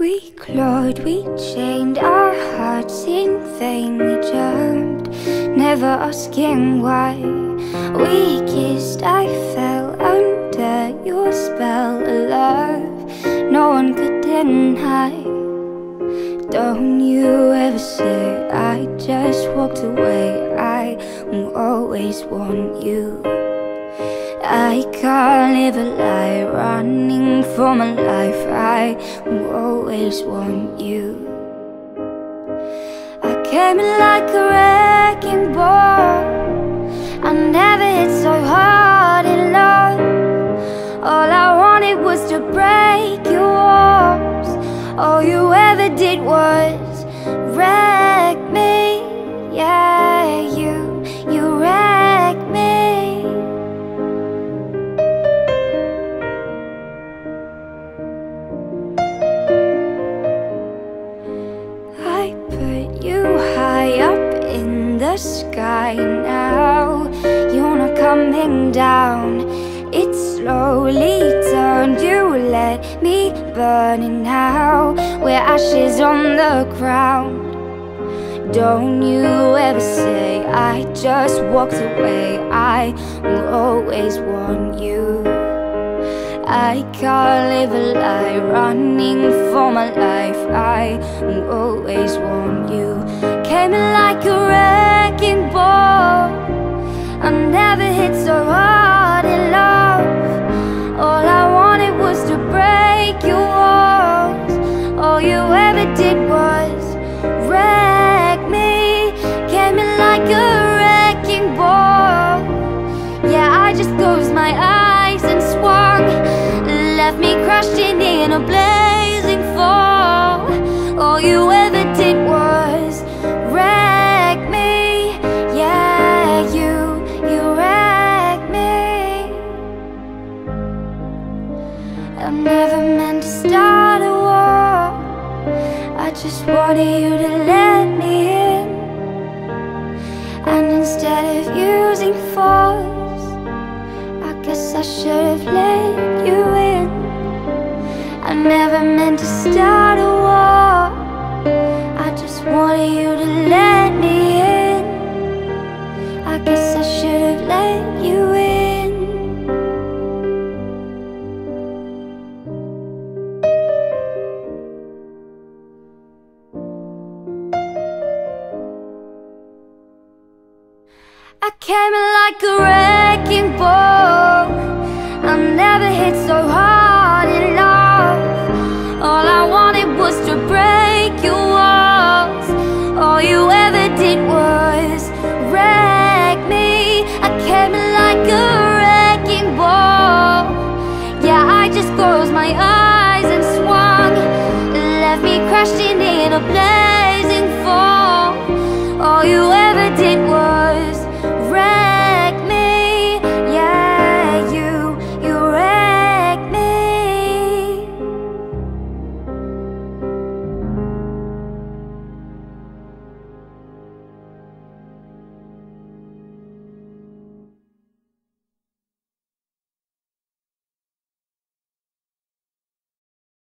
clawed, we chained our hearts in vain. We jumped, never asking why. We kissed, I fell under your spell of love. No one could deny. Don't you ever say I just walked away. I will always want you. I can't live a lie running for my life. I always want you. I came in like a wrecking ball. I never hit so hard in love. All I wanted was to break your walls. All you ever did was wreck the sky now. You're not coming down. It slowly turned. You let me burn, and now we're ashes on the ground. Don't you ever say I just walked away. I will always want you. I can't live a lie running for my life. I will always want in a blazing fall. All you ever did was wreck me. Yeah, you, you wrecked me. I never meant to start a war. I just wanted you to let me in. And instead of using came in like a wrecking ball. I never hit so hard in love. All I wanted was to break